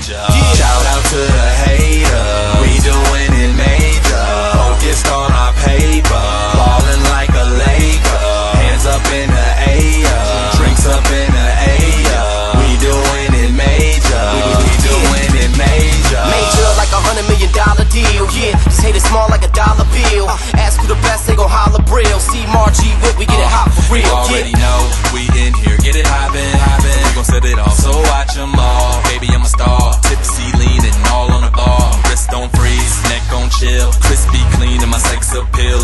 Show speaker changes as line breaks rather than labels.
major. Shout out to the haters. We doing it major. Focused on our paper. Falling like a Laker. Hands up in the air. Drinks up in the air. We doing it major. We doing it major. Major
like a hundred million dollar deal. Yeah, just hate it small like a dollar bill. Uh. Ask who the best, they gon' holler brill.
ill. Crispy clean and my sex appeal